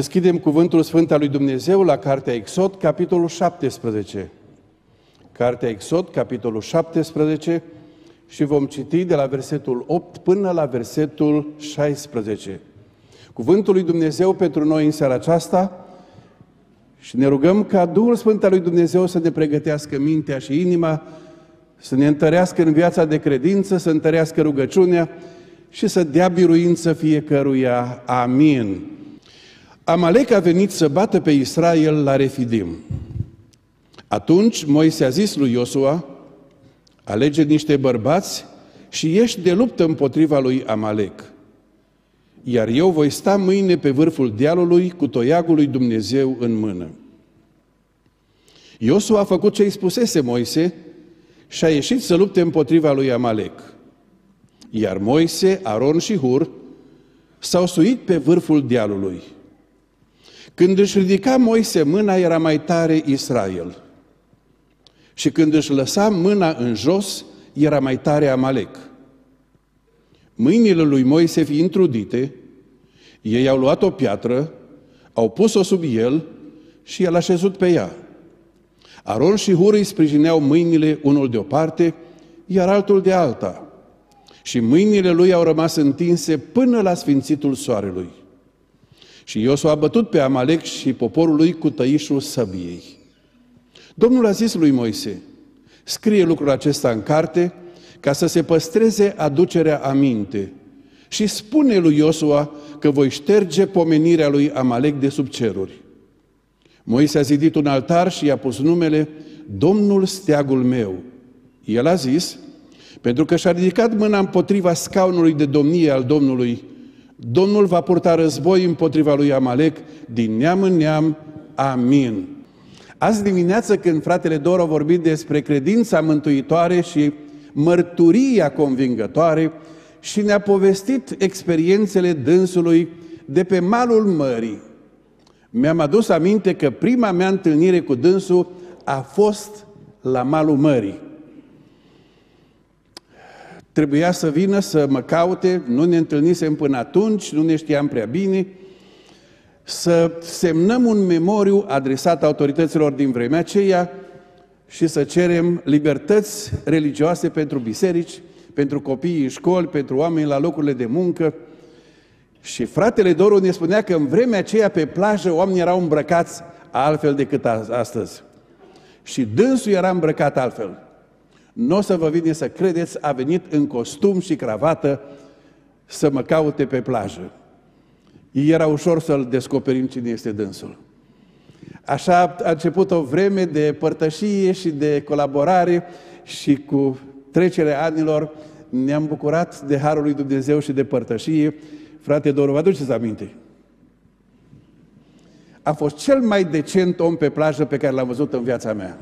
Deschidem cuvântul Sfânt al lui Dumnezeu la Cartea Exod, capitolul 17. Cartea Exod, capitolul 17 și vom citi de la versetul 8 până la versetul 16. Cuvântul lui Dumnezeu pentru noi în seara aceasta și ne rugăm ca Duhul Sfânt al lui Dumnezeu să ne pregătească mintea și inima, să ne întărească în viața de credință, să întărească rugăciunea și să dea biruință fiecăruia. Amin. Amalek a venit să bată pe Israel la Refidim. Atunci Moise a zis lui Iosua, alege niște bărbați și ieși de luptă împotriva lui Amalek. Iar eu voi sta mâine pe vârful dealului cu toiagul lui Dumnezeu în mână. Iosua a făcut ce îi spusese Moise și a ieșit să lupte împotriva lui Amalek. Iar Moise, Aron și Hur s-au suit pe vârful dealului. Când își ridica Moise mâna, era mai tare Israel. Și când își lăsa mâna în jos, era mai tare Amalek. Mâinile lui Moise fiind trudite, ei au luat o piatră, au pus-o sub el și el a șezut pe ea. Aron și Hur îi sprijineau mâinile unul de o parte, iar altul de alta. Și mâinile lui au rămas întinse până la sfințitul soarelui. Și Iosu a bătut pe Amalek și poporul lui cu tăișul săbiei. Domnul a zis lui Moise, scrie lucrul acesta în carte ca să se păstreze aducerea aminte și spune lui Iosua că voi șterge pomenirea lui Amalek de sub ceruri. Moise a zidit un altar și i-a pus numele Domnul steagul meu. El a zis, pentru că și-a ridicat mâna împotriva scaunului de domnie al Domnului, Domnul va purta război împotriva lui Amalek din neam în neam. Amin. Azi dimineață când fratele Dor a vorbit despre credința mântuitoare și mărturia convingătoare și ne-a povestit experiențele dânsului de pe malul mării. Mi-am adus aminte că prima mea întâlnire cu dânsul a fost la malul mării. Trebuia să vină să mă caute, nu ne întâlnisem până atunci, nu ne știam prea bine, să semnăm un memoriu adresat autorităților din vremea aceea și să cerem libertăți religioase pentru biserici, pentru copiii în școli, pentru oameni la locurile de muncă. Și fratele Doru ne spunea că în vremea aceea pe plajă oamenii erau îmbrăcați altfel decât astăzi. Și dânsul era îmbrăcat altfel. Nu o să vă vine să credeți, a venit în costum și cravată să mă caute pe plajă. Era ușor să-l descoperim cine este dânsul. Așa a început o vreme de părtășie și de colaborare și cu trecerea anilor ne-am bucurat de Harul lui Dumnezeu și de părtășie. Frate Doru, vă aduceți aminte? A fost cel mai decent om pe plajă pe care l-am văzut în viața mea.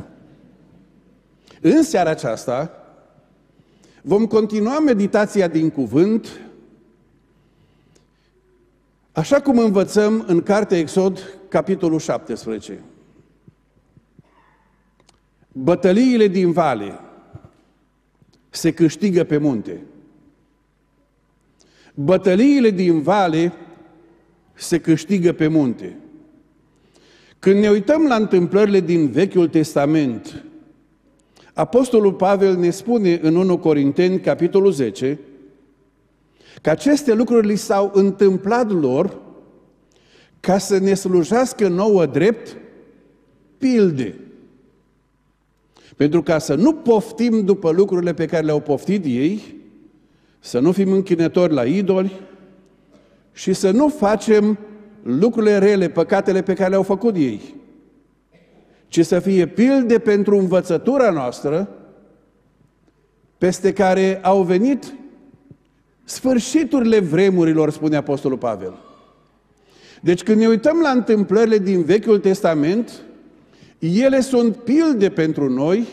În seara aceasta vom continua meditația din cuvânt așa cum învățăm în Cartea Exod, capitolul 17. Bătăliile din vale se câștigă pe munte. Bătăliile din vale se câștigă pe munte. Când ne uităm la întâmplările din Vechiul Testament, Apostolul Pavel ne spune în 1 Corinteni, capitolul 10, că aceste lucruri li s-au întâmplat lor ca să ne slujească nouă drept pilde. Pentru ca să nu poftim după lucrurile pe care le-au poftit ei, să nu fim închinători la idoli și să nu facem lucrurile rele, păcatele pe care le-au făcut ei ci să fie pilde pentru învățătura noastră, peste care au venit sfârșiturile vremurilor, spune Apostolul Pavel. Deci când ne uităm la întâmplările din Vechiul Testament, ele sunt pilde pentru noi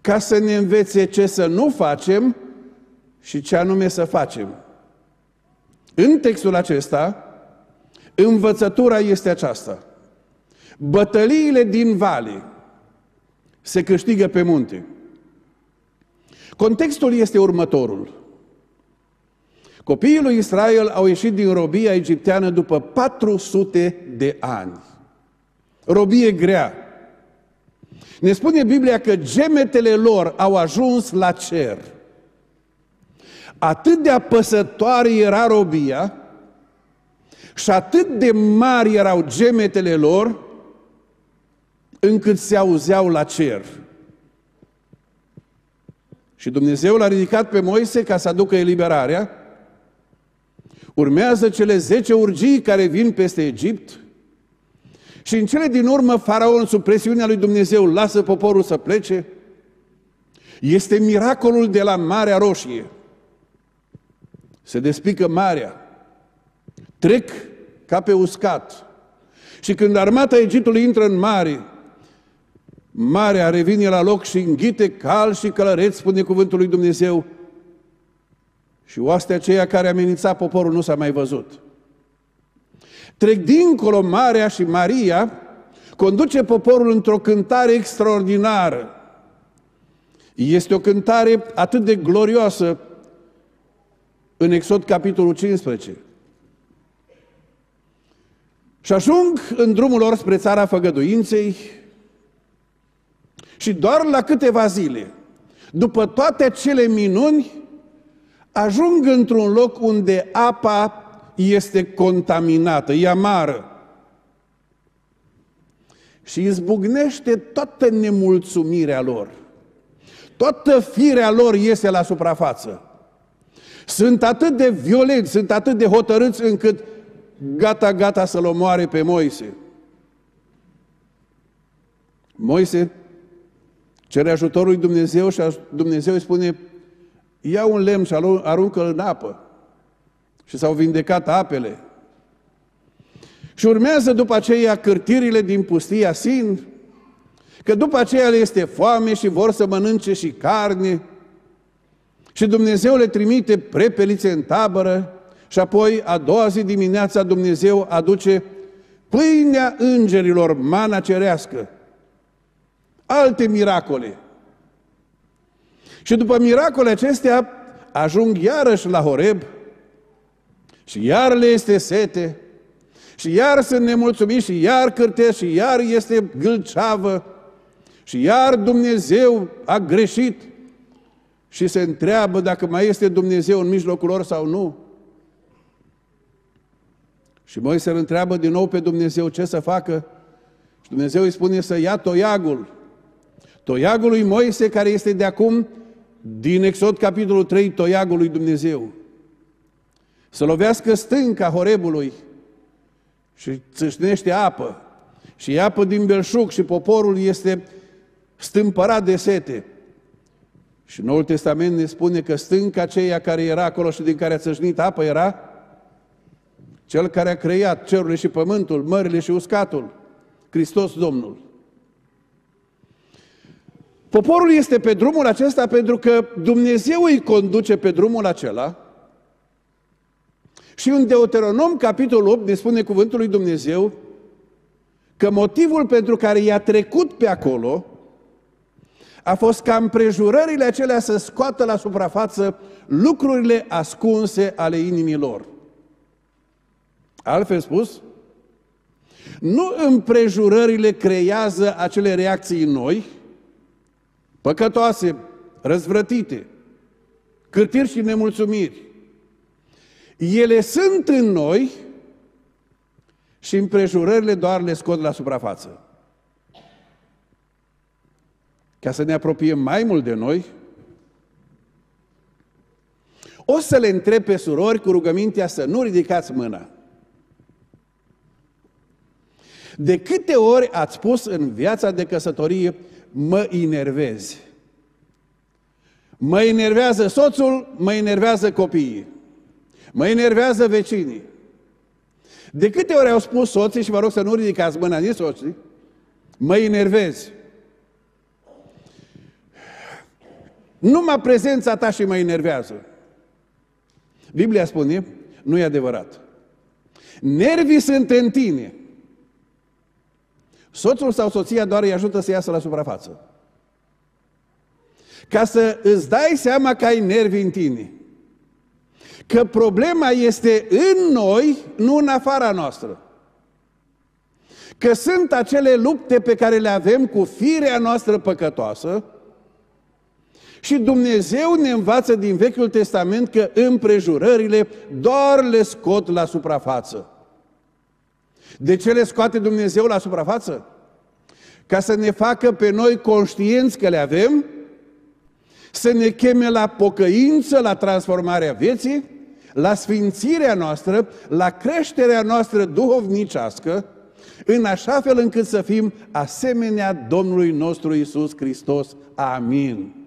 ca să ne învețe ce să nu facem și ce anume să facem. În textul acesta, învățătura este aceasta – Bătăliile din vale se câștigă pe munte. Contextul este următorul. Copiii lui Israel au ieșit din robia egipteană după 400 de ani. Robie grea. Ne spune Biblia că gemetele lor au ajuns la cer. Atât de apăsătoare era robia și atât de mari erau gemetele lor, încât se auzeau la cer. Și Dumnezeu l-a ridicat pe Moise ca să aducă eliberarea. Urmează cele zece urgii care vin peste Egipt. Și în cele din urmă, faraon, sub presiunea lui Dumnezeu, lasă poporul să plece. Este miracolul de la Marea Roșie. Se despică marea. Trec ca pe uscat. Și când armata Egiptului intră în mare, marea revine la loc și înghite cal și călăreț, spune cuvântul lui Dumnezeu. Și oastea aceea care amenința poporul nu s-a mai văzut. Trec dincolo Marea și Maria, conduce poporul într-o cântare extraordinară. Este o cântare atât de glorioasă în Exod capitolul 15. Și ajung în drumul lor spre țara făgăduinței și doar la câteva zile, după toate cele minuni, ajung într-un loc unde apa este contaminată, e amară. Și izbucnește toată nemulțumirea lor. Toată firea lor iese la suprafață. Sunt atât de violenți, sunt atât de hotărâți încât gata, gata să-l omoare pe Moise. Moise cere ajutorul lui Dumnezeu și Dumnezeu îi spune ia un lemn și aruncă-l în apă. Și s-au vindecat apele. Și urmează după aceea cârtirile din pustia Sin, că după aceea le este foame și vor să mănânce și carne, și Dumnezeu le trimite prepelițe în tabără și apoi a doua zi dimineața Dumnezeu aduce pâinea îngerilor, mana cerească, alte miracole. Și după miracole acestea ajung iarăși la Horeb și iar le este sete și iar sunt nemulțumiți și iar cârtesc și iar este gâlceavă și iar Dumnezeu a greșit și se întreabă dacă mai este Dumnezeu în mijlocul lor sau nu. Și Moise îl întreabă din nou pe Dumnezeu ce să facă și Dumnezeu îi spune să ia toiagul. Toiagul lui Moise care este de acum din Exod capitolul 3, toiagul lui Dumnezeu. Să lovească stânca Horebului și țâșnește apă. Și e apă din belșug și poporul este stâmpărat de sete. Și Noul Testament ne spune că stânca aceea care era acolo și din care a țâșnit apă era cel care a creat cerurile și pământul, mările și uscatul, Hristos Domnul. Poporul este pe drumul acesta pentru că Dumnezeu îi conduce pe drumul acela și în Deuteronom, capitolul 8, ne spune cuvântul lui Dumnezeu că motivul pentru care i-a trecut pe acolo a fost ca împrejurările acelea să scoată la suprafață lucrurile ascunse ale inimilor. Altfel spus, nu împrejurările creează acele reacții noi, păcătoase, răzvrătite, cârtiri și nemulțumiri. Ele sunt în noi și împrejurările doar le scot la suprafață. Ca să ne apropiem mai mult de noi, o să le întreb pe surori cu rugămintea să nu ridicați mâna. De câte ori ați spus în viața de căsătorie, mă enervezi? Mă enervează soțul, mă enervează copiii. Mă enervează vecinii. De câte ori au spus soții, și vă rog să nu ridicați mâna nici soții, mă enervezi. Numai prezența ta și mă enervează. Biblia spune, nu e adevărat. Nervii sunt în tine. Soțul sau soția doar îi ajută să iasă la suprafață. Ca să îți dai seama că ai nervi în tine. Că problema este în noi, nu în afara noastră. Că sunt acele lupte pe care le avem cu firea noastră păcătoasă și Dumnezeu ne învață din Vechiul Testament că împrejurările doar le scot la suprafață. De ce le scoate Dumnezeu la suprafață? Ca să ne facă pe noi conștienți că le avem, să ne cheme la pocăință, la transformarea vieții, la sfințirea noastră, la creșterea noastră duhovnicească, în așa fel încât să fim asemenea Domnului nostru Isus Hristos. Amin.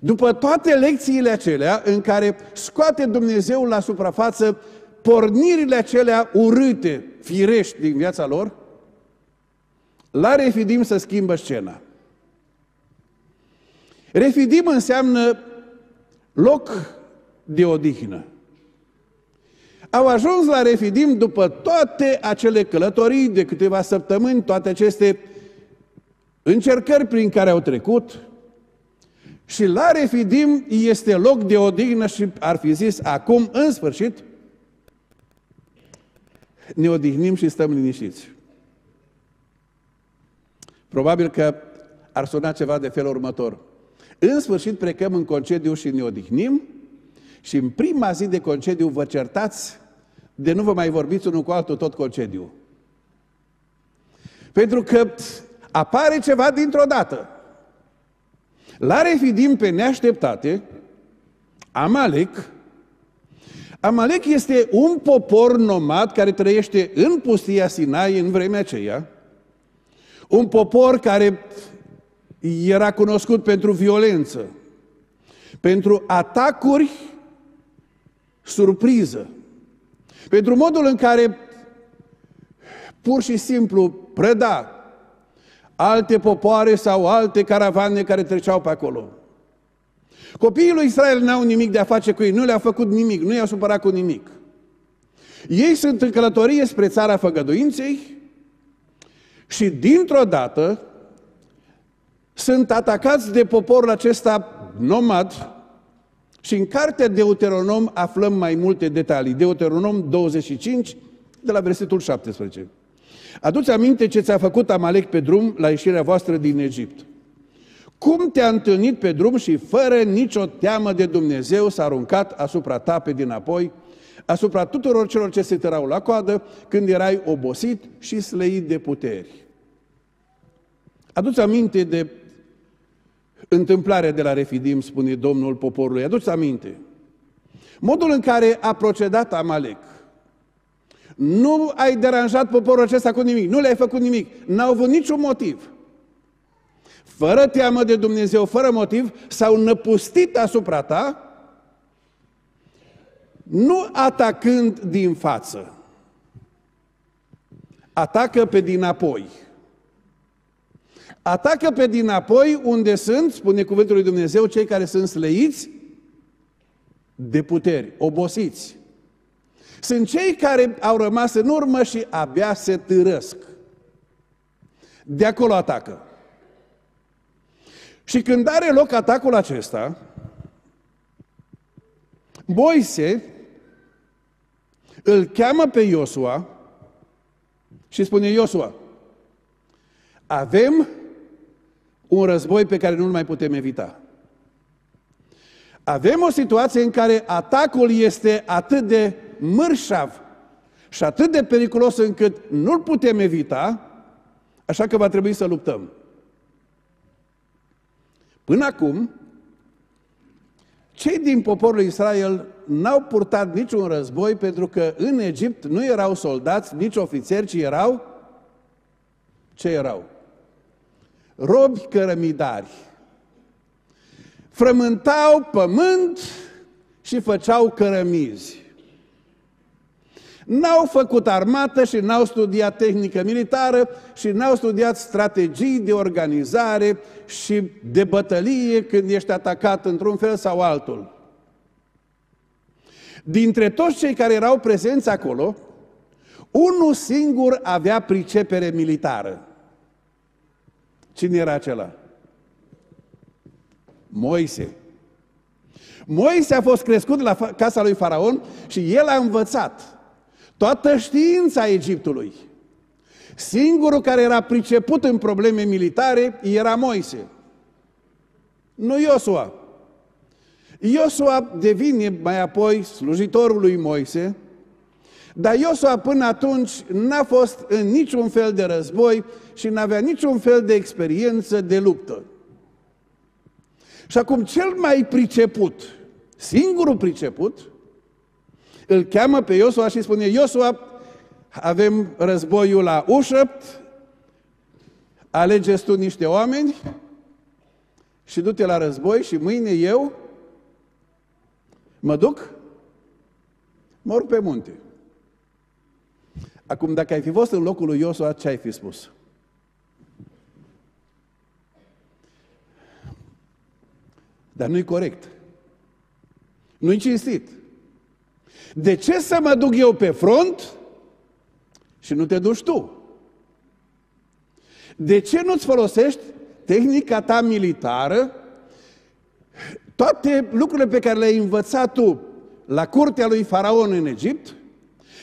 După toate lecțiile acelea în care scoate Dumnezeu la suprafață pornirile acelea urâte, firești din viața lor, la Refidim să schimbă scena. Refidim înseamnă loc de odihnă. Au ajuns la Refidim după toate acele călătorii de câteva săptămâni, toate aceste încercări prin care au trecut, și la Refidim este loc de odihnă și ar fi zis acum, în sfârșit, ne odihnim și stăm liniștiți. Probabil că ar suna ceva de felul următor. În sfârșit plecăm în concediu și ne odihnim și în prima zi de concediu vă certați de nu vă mai vorbiți unul cu altul tot concediu. Pentru că apare ceva dintr-o dată. La Refidim pe neașteptate, Amalek, Amalek este un popor nomad care trăiește în pustia Sinai în vremea aceea, un popor care era cunoscut pentru violență, pentru atacuri surpriză, pentru modul în care pur și simplu prăda alte popoare sau alte caravane care treceau pe acolo. Copiii lui Israel n-au nimic de a face cu ei, nu le-a făcut nimic, nu i-a supărat cu nimic. Ei sunt în călătorie spre țara făgăduinței și dintr-o dată sunt atacați de poporul acesta nomad și în cartea Deuteronom aflăm mai multe detalii. Deuteronom 25, de la versetul 17. Aduți aminte ce ți-a făcut Amalek pe drum la ieșirea voastră din Egipt. Cum te-a întâlnit pe drum și fără nicio teamă de Dumnezeu s-a aruncat asupra ta pe dinapoi, asupra tuturor celor ce se tărau la coadă, când erai obosit și slăit de puteri. Aduți aminte de întâmplarea de la Refidim, spune Domnul poporului. Aduți aminte. Modul în care a procedat Amalek. Nu ai deranjat poporul acesta cu nimic, nu le-ai făcut nimic, n-au avut niciun motiv. Fără teamă de Dumnezeu, fără motiv, s-au năpustit asupra ta, nu atacând din față, atacă pe dinapoi. Atacă pe dinapoi unde sunt, spune cuvântul lui Dumnezeu, cei care sunt slăiți de puteri, obosiți. Sunt cei care au rămas în urmă și abia se târăsc. De acolo atacă. Și când are loc atacul acesta, Moise îl cheamă pe Iosua și spune Iosua, avem un război pe care nu-l mai putem evita. Avem o situație în care atacul este atât de mărșav și atât de periculos încât nu-l putem evita, așa că va trebui să luptăm. Până acum, cei din poporul Israel n-au purtat niciun război pentru că în Egipt nu erau soldați, nici ofițeri, ci erau ce erau? robi cărămidari. Frământau pământ și făceau cărămizi. N-au făcut armată și n-au studiat tehnică militară și n-au studiat strategii de organizare și de bătălie când ești atacat într-un fel sau altul. Dintre toți cei care erau prezenți acolo, unul singur avea pricepere militară. Cine era acela? Moise. Moise a fost crescut la casa lui Faraon și el a învățat toată știința Egiptului. Singurul care era priceput în probleme militare era Moise. Nu Iosua. Iosua devine mai apoi slujitorul lui Moise, dar Iosua până atunci n-a fost în niciun fel de război și n-avea niciun fel de experiență de luptă. Și acum cel mai priceput, singurul priceput, îl cheamă pe Iosua și spune, Iosua, avem războiul la ușă, alegeți tu niște oameni și du-te la război și mâine eu mă duc, mor pe munte. Acum, dacă ai fi fost în locul lui Iosua, ce ai fi spus? Dar nu-i corect. Nu-i cinstit. De ce să mă duc eu pe front și nu te duci tu? De ce nu-ți folosești tehnica ta militară, toate lucrurile pe care le-ai învățat tu la curtea lui Faraon în Egipt,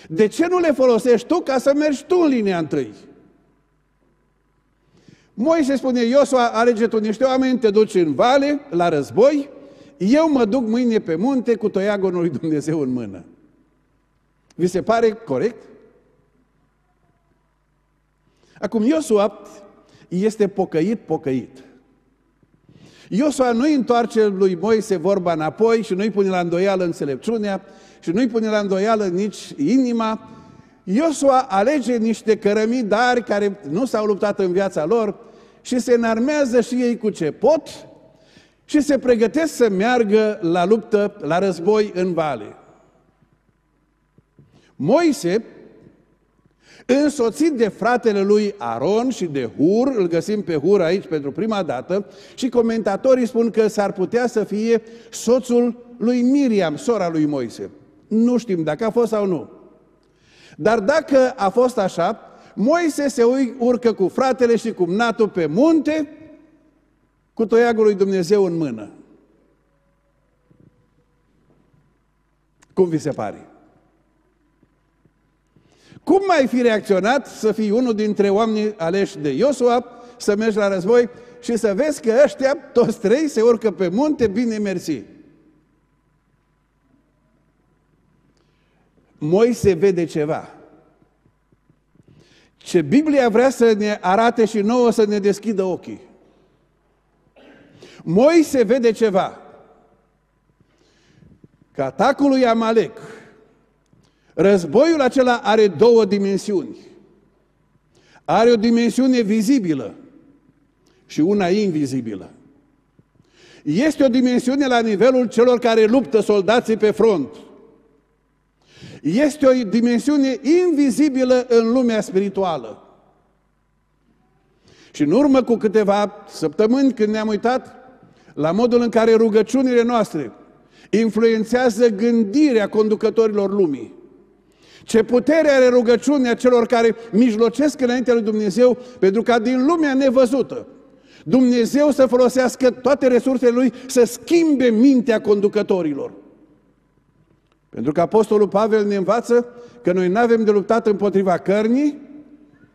de ce nu le folosești tu ca să mergi tu în linia întâi? Moise spune, Iosua, alege tu niște oameni, te duci în vale, la război, eu mă duc mâine pe munte cu toiagonul lui Dumnezeu în mână. Vi se pare corect? Acum, Iosua este pocăit, pocăit. Iosua nu întoarce lui Moise vorba înapoi și nu-i pune la îndoială înțelepciunea și nu-i pune la îndoială nici inima. Iosua alege niște cărămidari care nu s-au luptat în viața lor și se înarmează și ei cu ce pot și se pregătesc să meargă la luptă, la război în vale. Moise însoțit de fratele lui Aron și de Hur, îl găsim pe Hur aici pentru prima dată, și comentatorii spun că s-ar putea să fie soțul lui Miriam, sora lui Moise. Nu știm dacă a fost sau nu. Dar dacă a fost așa, Moise se urcă cu fratele și cu natul pe munte, cu toiagul lui Dumnezeu în mână. Cum vi se pare? Cum mai fi reacționat să fii unul dintre oamenii aleși de Iosua, să mergi la război și să vezi că ăștia, toți trei, se urcă pe munte, bine mersi. Moise vede ceva. Ce Biblia vrea să ne arate și nouă să ne deschidă ochii. Moise vede ceva. Că atacul lui Amalek Războiul acela are două dimensiuni. Are o dimensiune vizibilă și una invizibilă. Este o dimensiune la nivelul celor care luptă soldații pe front. Este o dimensiune invizibilă în lumea spirituală. Și în urmă cu câteva săptămâni când ne-am uitat la modul în care rugăciunile noastre influențează gândirea conducătorilor lumii. Ce putere are rugăciunea celor care mijlocesc înaintea lui Dumnezeu pentru ca din lumea nevăzută Dumnezeu să folosească toate resursele Lui să schimbe mintea conducătorilor. Pentru că Apostolul Pavel ne învață că noi nu avem de luptat împotriva cărnii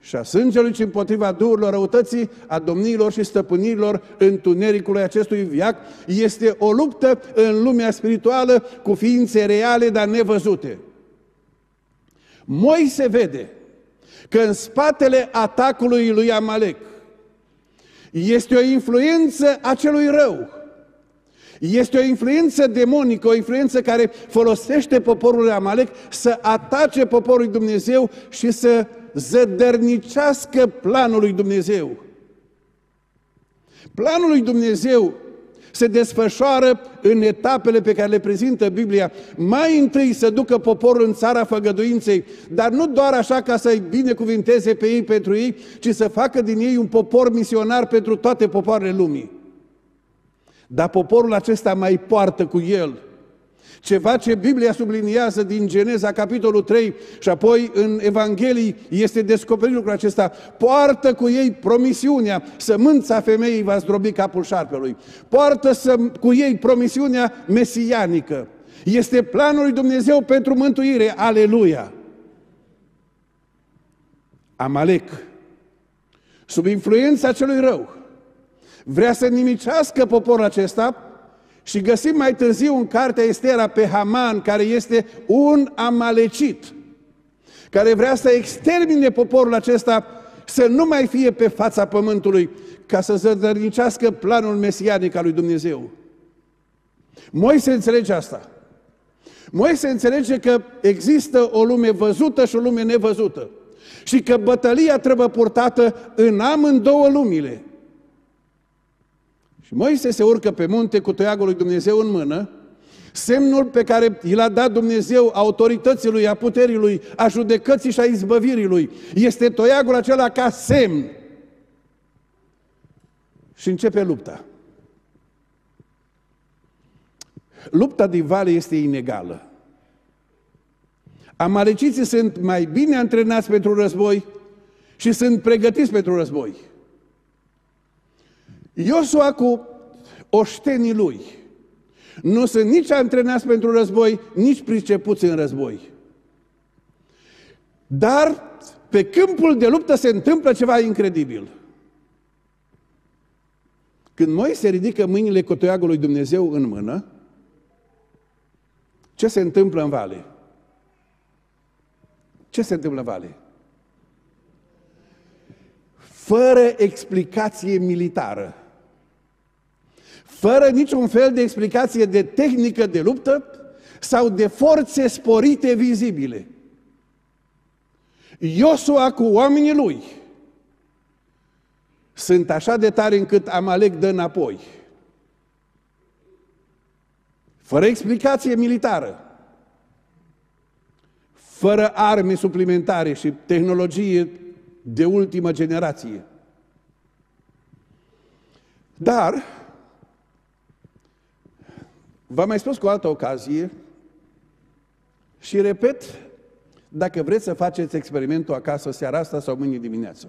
și a sângelui, ci împotriva duhurilor răutății, a domniilor și stăpânirilor întunericului acestui viac. Este o luptă în lumea spirituală cu ființe reale, dar nevăzute. Moise vede că în spatele atacului lui Amalek este o influență a celui rău. Este o influență demonică, o influență care folosește poporul lui Amalek să atace poporul lui Dumnezeu și să zădărnicească planul lui Dumnezeu. Planul lui Dumnezeu se desfășoară în etapele pe care le prezintă Biblia. Mai întâi să ducă poporul în țara făgăduinței, dar nu doar așa ca să-i binecuvinteze pe ei pentru ei, ci să facă din ei un popor misionar pentru toate popoarele lumii. Dar poporul acesta mai poartă cu el. Ceva ce Biblia subliniază din Geneza, capitolul 3, și apoi în Evanghelii este descoperit lucrul acesta. Poartă cu ei promisiunea, sămânța femeii va zdrobi capul șarpelui. Poartă să, cu ei promisiunea mesianică. Este planul lui Dumnezeu pentru mântuire. Aleluia! Amalek, sub influența celui rău, vrea să nimicească poporul acesta și găsim mai târziu în cartea Estera pe Haman, care este un amalecit, care vrea să extermine poporul acesta să nu mai fie pe fața pământului, ca să zădărnicească planul mesianic al lui Dumnezeu. Moise înțelege asta. Moise înțelege că există o lume văzută și o lume nevăzută. Și că bătălia trebuie purtată în amândouă lumile. Și Moise se urcă pe munte cu toiagul lui Dumnezeu în mână, semnul pe care i l-a dat Dumnezeu autorității lui, a puterii lui, a judecății și a izbăvirii lui. Este toiagul acela ca semn. Și începe lupta. Lupta din vale este inegală. Amaleciții sunt mai bine antrenați pentru război și sunt pregătiți pentru război. Iosua cu oștenii lui nu sunt nici antrenați pentru război, nici pricepuți în război. Dar pe câmpul de luptă se întâmplă ceva incredibil. Când Moise ridică mâinile cu toiagul lui Dumnezeu în mână, ce se întâmplă în vale? Ce se întâmplă în vale? Fără explicație militară, fără niciun fel de explicație de tehnică de luptă sau de forțe sporite vizibile. Iosua cu oamenii lui sunt așa de tari încât Amalek dă înapoi. Fără explicație militară fără arme suplimentare și tehnologie de ultimă generație. Dar, v-am mai spus cu o altă ocazie și repet, dacă vreți să faceți experimentul acasă seara asta sau mâine dimineață.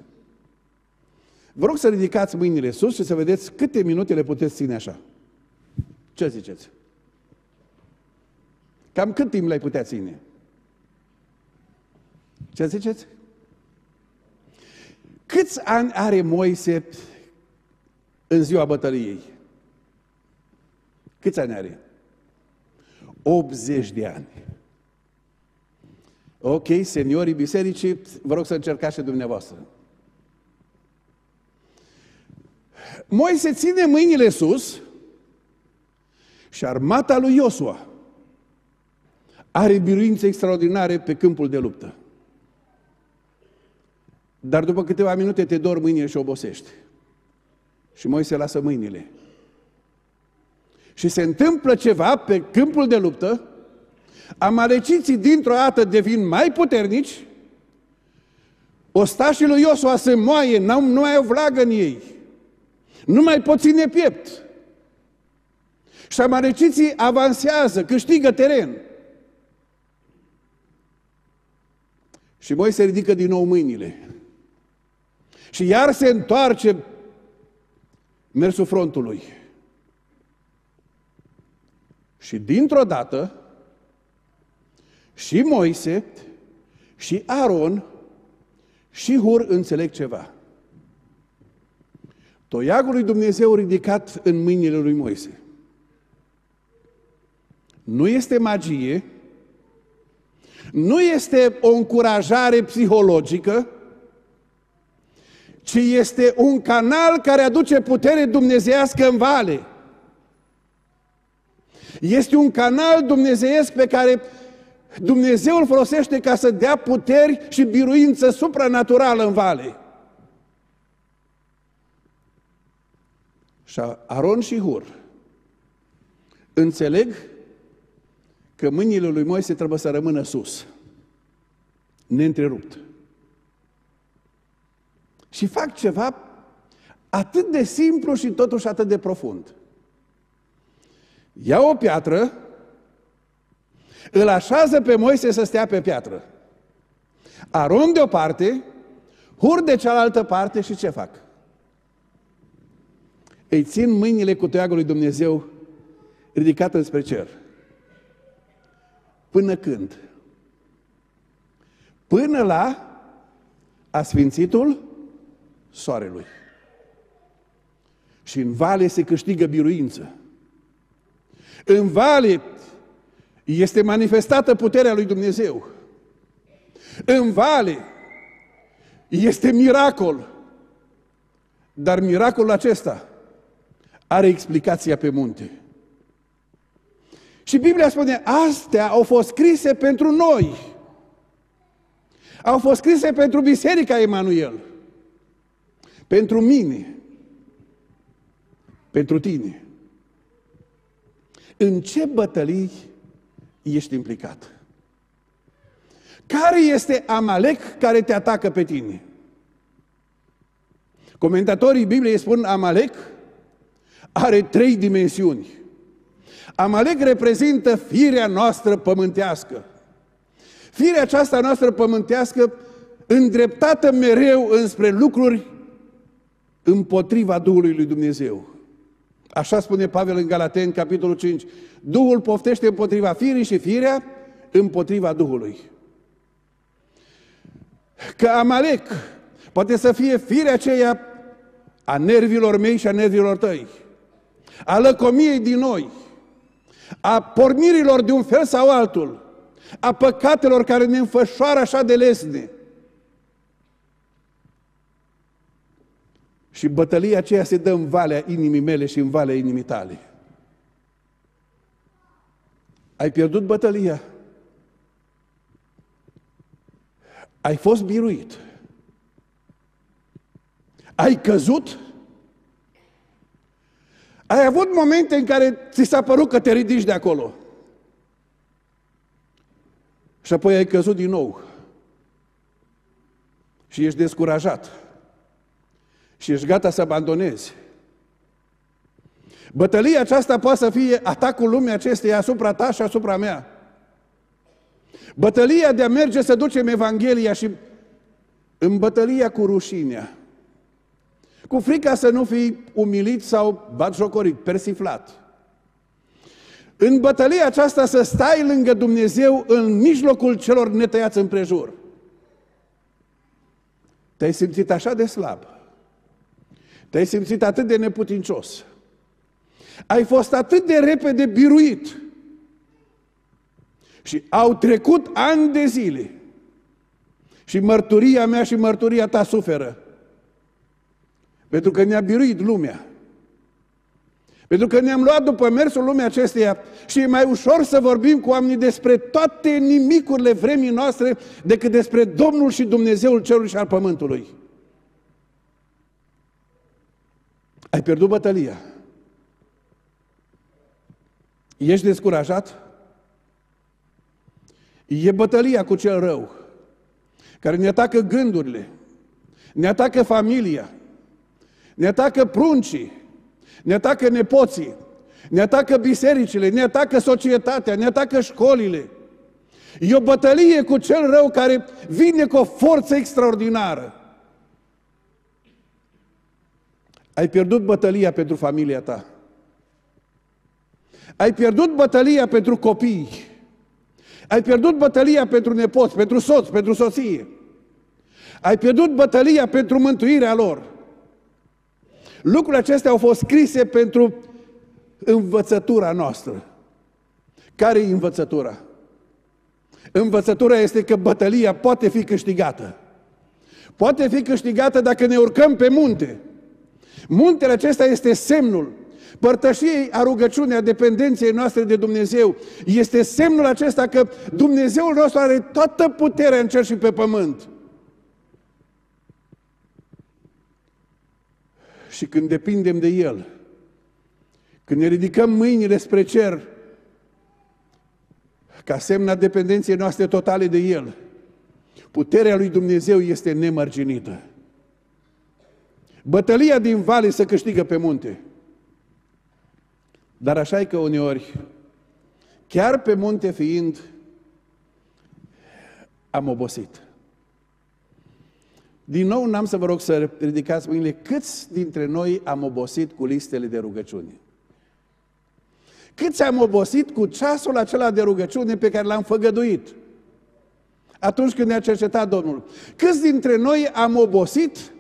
Vă rog să ridicați mâinile sus și să vedeți câte minute le puteți ține așa. Ce ziceți? Cam cât timp le-ai putea ține? Ce ziceți? Câți ani are Moise în ziua bătăliei? Câți ani are? 80 de ani. Ok, seniorii bisericii, vă rog să încercați și dumneavoastră. Moise ține mâinile sus și armata lui Iosua are biruințe extraordinare pe câmpul de luptă. Dar după câteva minute te dor mâinile și obosești. Și Moise lasă mâinile. Și se întâmplă ceva pe câmpul de luptă, amaleciții dintr-o dată devin mai puternici, ostașii lui Iosua se moaie, nu mai au vlagă în ei, nu mai pot ține piept. Și amaleciții avansează, câștigă teren. Și Moise ridică din nou mâinile. Și iar se întoarce mersul frontului. Și dintr-o dată, și Moise, și Aron, și Hur înțeleg ceva. Toiagul lui Dumnezeu ridicat în mâinile lui Moise. Nu este magie, nu este o încurajare psihologică, ci este un canal care aduce putere dumnezeiască în vale. Este un canal dumnezeiesc pe care Dumnezeu îl folosește ca să dea puteri și biruință supranaturală în vale. Și Aron și Hur înțeleg că mâinile lui Moise trebuie să rămână sus, neîntrerupt și fac ceva atât de simplu și totuși atât de profund. Ia o piatră Îl așează pe Moise să stea pe piatră. Aron de o parte, Hur de cealaltă parte și ce fac? Îi țin mâinile cu toiagul lui Dumnezeu ridicată spre cer. Până când? Până la asfințitul soarelui. Și în vale se câștigă biruință. În vale este manifestată puterea lui Dumnezeu. În vale este miracol. Dar miracolul acesta are explicația pe munte. Și Biblia spune, astea au fost scrise pentru noi. Au fost scrise pentru Biserica Emanuel. Pentru mine. Pentru tine. În ce bătălii ești implicat? Care este Amalek care te atacă pe tine? Comentatorii Bibliei spun Amalek are trei dimensiuni. Amalek reprezintă firea noastră pământească. Firea aceasta noastră pământească îndreptată mereu înspre lucruri împotriva Duhului lui Dumnezeu. Așa spune Pavel în Galaten, capitolul 5. Duhul poftește împotriva firii și firea împotriva Duhului. Că Amalek poate să fie firea aceea a nervilor mei și a nervilor tăi, a lăcomiei din noi, a pornirilor de un fel sau altul, a păcatelor care ne înfășoară așa de lesne. Și bătălia aceea se dă în valea inimii mele și în valea inimii tale. Ai pierdut bătălia. Ai fost biruit. Ai căzut? Ai avut momente în care ți s-a părut că te ridici de acolo. Și apoi ai căzut din nou. Și ești descurajat. Și ești gata să abandonezi. Bătălia aceasta poate să fie atacul lumii acesteia asupra ta și asupra mea. Bătălia de a merge să ducem Evanghelia și în bătălia cu rușinea. Cu frica să nu fii umilit sau batjocorit, persiflat. În bătălia aceasta să stai lângă Dumnezeu în mijlocul celor netăiați împrejur. Te-ai simțit așa de slab. Te-ai simțit atât de neputincios. Ai fost atât de repede biruit. Și au trecut ani de zile. Și mărturia mea și mărturia ta suferă. Pentru că ne-a biruit lumea. Pentru că ne-am luat după mersul lumii acesteia și e mai ușor să vorbim cu oamenii despre toate nimicurile vremii noastre decât despre Domnul și Dumnezeul cerului și al pământului. Ai pierdut bătălia. Ești descurajat? E bătălia cu cel rău, care ne atacă gândurile, ne atacă familia, ne atacă pruncii, ne atacă nepoții, ne atacă bisericile, ne atacă societatea, ne atacă școlile. E o bătălie cu cel rău care vine cu o forță extraordinară. Ai pierdut bătălia pentru familia ta. Ai pierdut bătălia pentru copii. Ai pierdut bătălia pentru nepoți, pentru soț, pentru soție. Ai pierdut bătălia pentru mântuirea lor. Lucrurile acestea au fost scrise pentru învățătura noastră. Care e învățătura? Învățătura este că bătălia poate fi câștigată. Poate fi câștigată dacă ne urcăm pe munte. Muntele acesta este semnul părtășiei a rugăciunii, a dependenței noastre de Dumnezeu. Este semnul acesta că Dumnezeul nostru are toată puterea în cer și pe pământ. și când depindem de El, când ne ridicăm mâinile spre cer, ca semna dependenței noastre totale de El, puterea lui Dumnezeu este nemărginită. Bătălia din vale să câștigă pe munte. Dar așa e că uneori, chiar pe munte fiind, am obosit. Din nou n-am să vă rog să ridicați mâinile. Câți dintre noi am obosit cu listele de rugăciune? Câți am obosit cu ceasul acela de rugăciune pe care l-am făgăduit? Atunci când ne-a cercetat Domnul. Câți dintre noi am obosit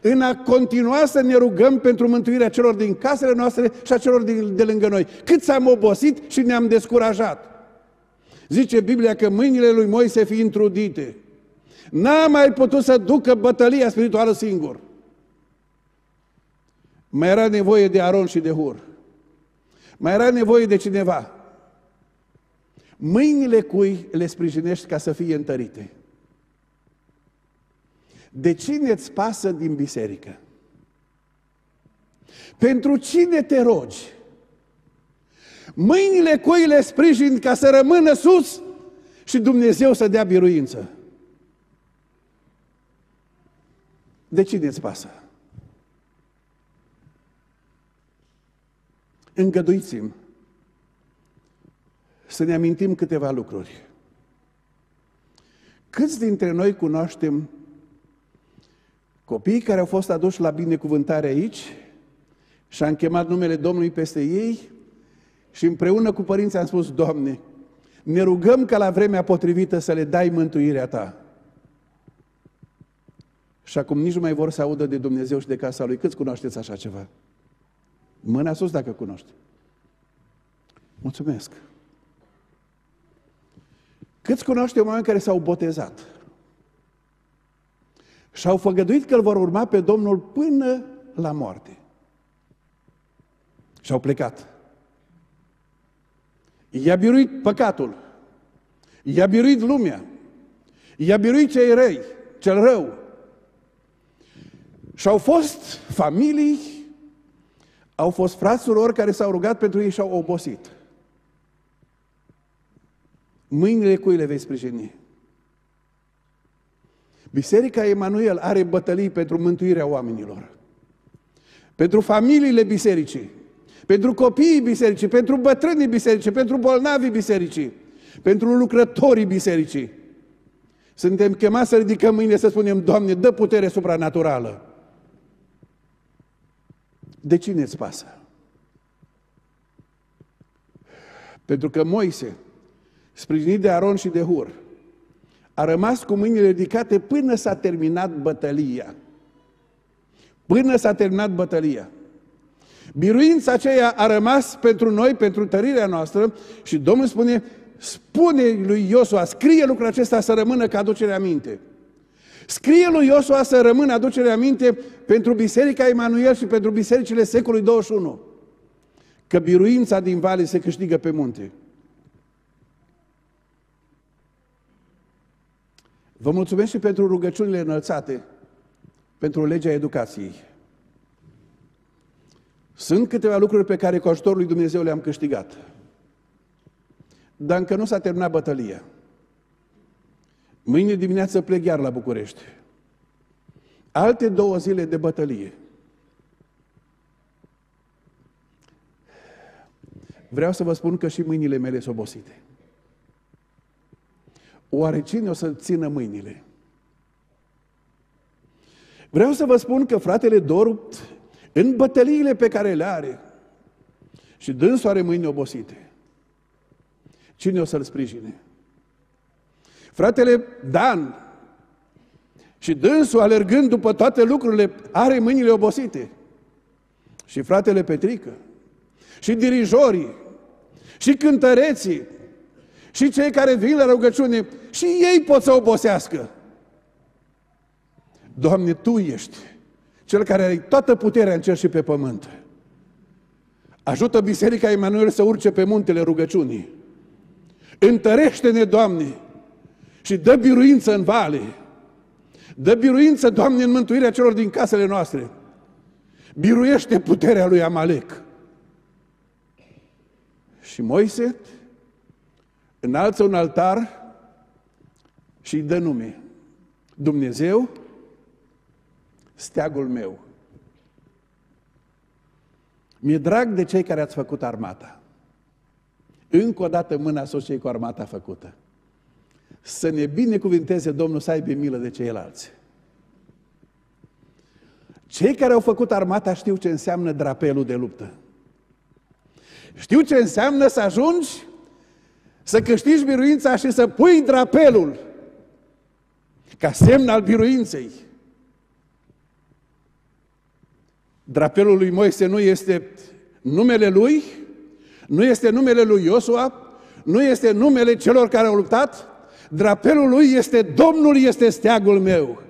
în a continua să ne rugăm pentru mântuirea celor din casele noastre și a celor din, de lângă noi? Câți am obosit și ne-am descurajat? Zice Biblia că mâinile lui Moise fi intrudite. N-a mai putut să ducă bătălia spirituală singur. Mai era nevoie de Aron și de Hur. Mai era nevoie de cineva. Mâinile cui le sprijinești ca să fie întărite. De cine îți pasă din biserică? Pentru cine te rogi? Mâinile cui le sprijin ca să rămână sus și Dumnezeu să dea biruință. De cine îți pasă? Îngăduiți-mi să ne amintim câteva lucruri. Câți dintre noi cunoaștem copiii care au fost aduși la binecuvântare aici și am chemat numele Domnului peste ei și împreună cu părinții am spus, Doamne, ne rugăm ca la vremea potrivită să le dai mântuirea Ta. Și acum nici nu mai vor să audă de Dumnezeu și de casa Lui. Câți cunoașteți așa ceva? Mâna sus dacă cunoști. Mulțumesc. Câți cunoaște oameni care s-au botezat? Și au făgăduit că îl vor urma pe Domnul până la moarte. Și au plecat. I-a biruit păcatul. I-a biruit lumea. I-a biruit cei răi, cel rău. Și au fost familii, au fost frați surori care s-au rugat pentru ei și au obosit. Mâinile cui le vei sprijini? Biserica Emanuel are bătălii pentru mântuirea oamenilor. Pentru familiile bisericii, pentru copiii bisericii, pentru bătrânii bisericii, pentru bolnavii bisericii, pentru lucrătorii bisericii. Suntem chemați să ridicăm mâinile să spunem, Doamne, dă putere supranaturală. De cine îți pasă? Pentru că Moise, sprijinit de Aron și de Hur, a rămas cu mâinile ridicate până s-a terminat bătălia. Până s-a terminat bătălia. Biruința aceea a rămas pentru noi, pentru tărirea noastră și Domnul spune, spune lui Iosua, scrie lucrul acesta să rămână ca aducere aminte. Scrie lui Iosua să rămână aducere aminte pentru Biserica Emanuel și pentru bisericile secolului 21. Că biruința din vale se câștigă pe munte. Vă mulțumesc și pentru rugăciunile înălțate, pentru legea educației. Sunt câteva lucruri pe care cu ajutorul lui Dumnezeu le-am câștigat. Dar încă nu s-a terminat bătălia. Mâine dimineață plec iar la București. Alte două zile de bătălie. Vreau să vă spun că și mâinile mele sunt obosite. Oare cine o să țină mâinile? Vreau să vă spun că fratele Doru, în bătăliile pe care le are, și dânsul are mâini obosite. Cine o să-l sprijine? Fratele Dan, și dânsul, alergând după toate lucrurile, are mâinile obosite. Și fratele Petrică, și dirijorii, și cântăreții, și cei care vin la rugăciune, și ei pot să obosească. Doamne, Tu ești cel care are toată puterea în cer și pe pământ. Ajută Biserica Emanuel să urce pe muntele rugăciunii. Întărește-ne, Doamne, și dă biruință în vale. Dă biruință, Doamne, în mântuirea celor din casele noastre. Biruiește puterea lui Amalek. Și Moise înalță un altar și îi dă nume. Dumnezeu, steagul meu. Mi-e drag de cei care ați făcut armata. Încă o dată mâna sus cei cu armata făcută. Să ne binecuvinteze Domnul să aibă milă de ceilalți. Cei care au făcut armata știu ce înseamnă drapelul de luptă. Știu ce înseamnă să ajungi să câștigi biruința și să pui drapelul ca semn al biruinței. Drapelul lui Moise nu este numele lui, nu este numele lui Iosua, nu este numele celor care au luptat, drapelul lui este Domnul este steagul meu.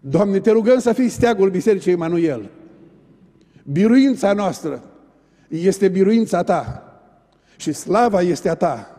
Doamne, te rugăm să fii steagul Bisericii Emanuel. Biruința noastră este biruința ta și slava este a ta.